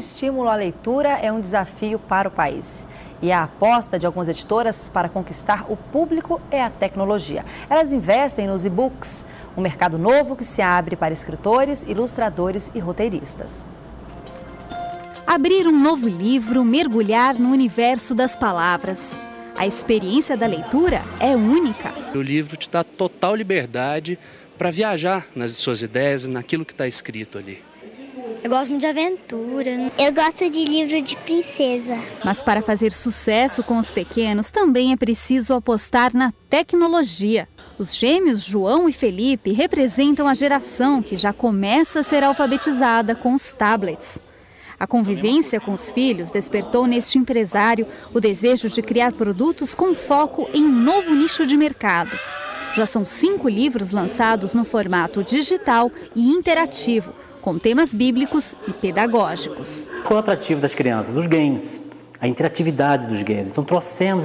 estímulo à leitura é um desafio para o país. E a aposta de algumas editoras para conquistar o público é a tecnologia. Elas investem nos e-books, um mercado novo que se abre para escritores, ilustradores e roteiristas. Abrir um novo livro, mergulhar no universo das palavras. A experiência da leitura é única. O livro te dá total liberdade para viajar nas suas ideias, naquilo que está escrito ali. Eu gosto muito de aventura. Eu gosto de livro de princesa. Mas para fazer sucesso com os pequenos, também é preciso apostar na tecnologia. Os gêmeos João e Felipe representam a geração que já começa a ser alfabetizada com os tablets. A convivência com os filhos despertou neste empresário o desejo de criar produtos com foco em um novo nicho de mercado. Já são cinco livros lançados no formato digital e interativo, com temas bíblicos e pedagógicos. Qual é o atrativo das crianças? Dos games, a interatividade dos games. Então trouxemos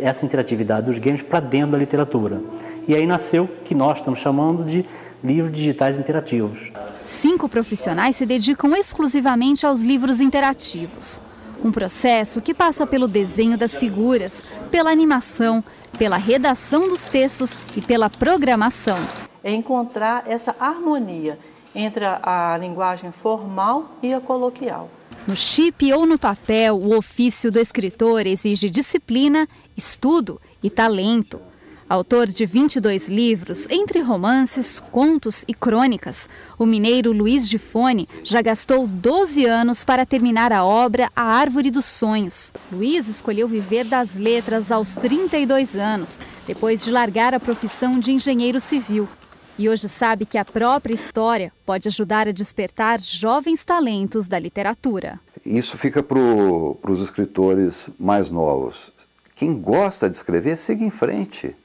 essa interatividade dos games para dentro da literatura. E aí nasceu o que nós estamos chamando de livros digitais interativos. Cinco profissionais se dedicam exclusivamente aos livros interativos. Um processo que passa pelo desenho das figuras, pela animação, pela redação dos textos e pela programação. É encontrar essa harmonia entre a, a linguagem formal e a coloquial. No chip ou no papel, o ofício do escritor exige disciplina, estudo e talento. Autor de 22 livros, entre romances, contos e crônicas, o mineiro Luiz de Fone já gastou 12 anos para terminar a obra A Árvore dos Sonhos. Luiz escolheu viver das letras aos 32 anos, depois de largar a profissão de engenheiro civil. E hoje sabe que a própria história pode ajudar a despertar jovens talentos da literatura. Isso fica para os escritores mais novos. Quem gosta de escrever, siga em frente.